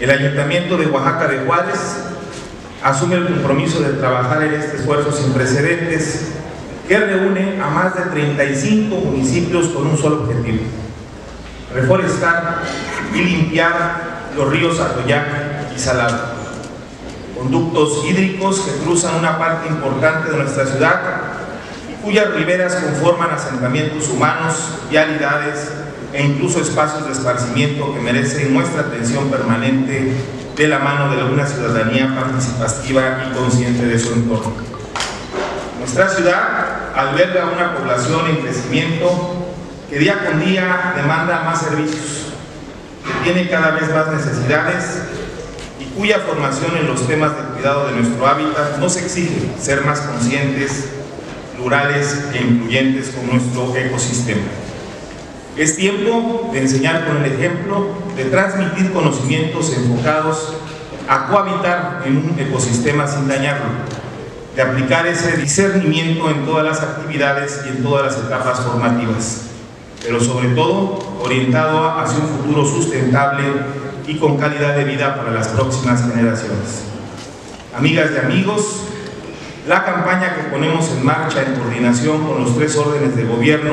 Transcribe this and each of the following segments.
El Ayuntamiento de Oaxaca de Juárez asume el compromiso de trabajar en este esfuerzo sin precedentes que reúne a más de 35 municipios con un solo objetivo, reforestar y limpiar los ríos Atoyac y Salado, conductos hídricos que cruzan una parte importante de nuestra ciudad cuyas riberas conforman asentamientos humanos, vialidades e incluso espacios de esparcimiento que merecen nuestra atención permanente de la mano de una ciudadanía participativa y consciente de su entorno. Nuestra ciudad alberga una población en crecimiento que día con día demanda más servicios, que tiene cada vez más necesidades y cuya formación en los temas de cuidado de nuestro hábitat nos exige ser más conscientes, plurales e incluyentes con nuestro ecosistema. Es tiempo de enseñar con el ejemplo, de transmitir conocimientos enfocados a cohabitar en un ecosistema sin dañarlo, de aplicar ese discernimiento en todas las actividades y en todas las etapas formativas, pero sobre todo orientado hacia un futuro sustentable y con calidad de vida para las próximas generaciones. Amigas y amigos, la campaña que ponemos en marcha en coordinación con los tres órdenes de gobierno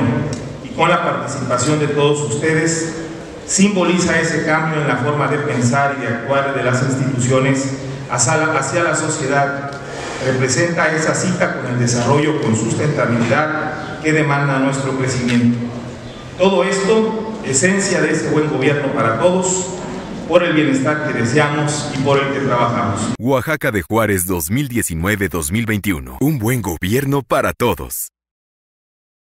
con la participación de todos ustedes simboliza ese cambio en la forma de pensar y de actuar de las instituciones hacia la, hacia la sociedad, representa esa cita con el desarrollo con sustentabilidad que demanda nuestro crecimiento. Todo esto, esencia de ese buen gobierno para todos, por el bienestar que deseamos y por el que trabajamos. Oaxaca de Juárez 2019-2021. Un buen gobierno para todos.